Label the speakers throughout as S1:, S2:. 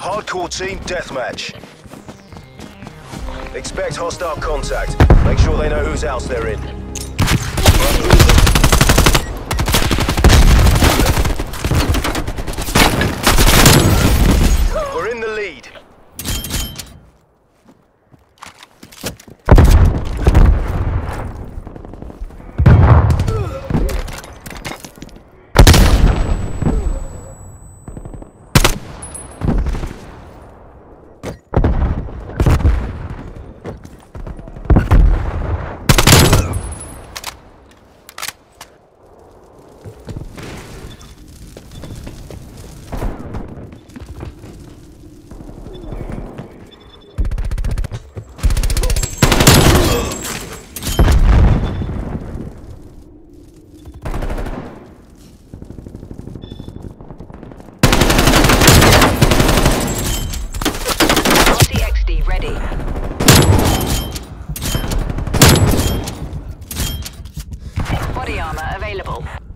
S1: Hardcore team deathmatch. Expect hostile contact. Make sure they know whose house they're in. We're in the lead.
S2: RCXD ready. Body armor available.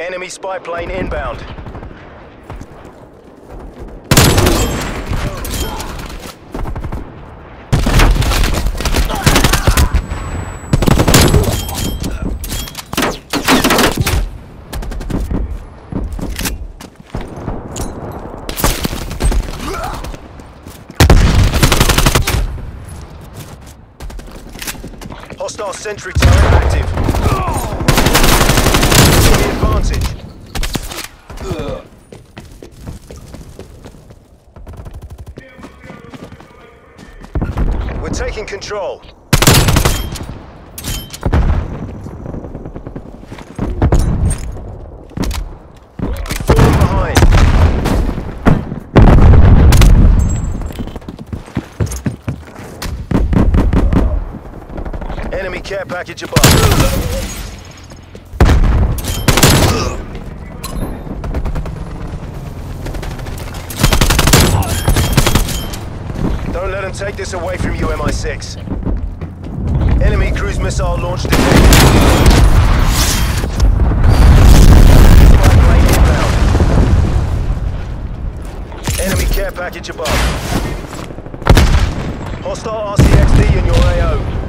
S1: Enemy spy plane inbound. Hostile sentry turret active. Advantage. We're taking control. Enemy care package above. Don't let them take this away from you, MI6. Enemy cruise missile launch detected. Care package above. Hostile RCXD in your AO.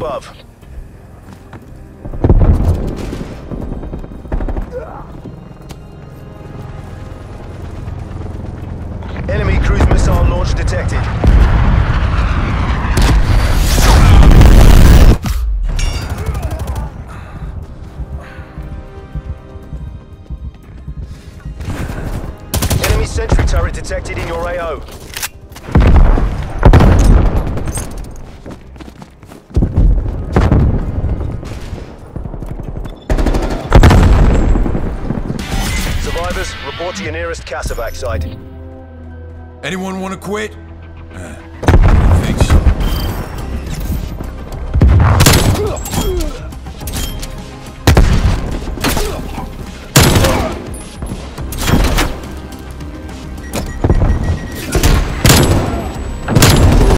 S1: above. Enemy cruise missile launch detected. Enemy sentry turret detected in your AO. Report to your nearest Casevac site.
S3: Anyone want to quit? Uh, I think so.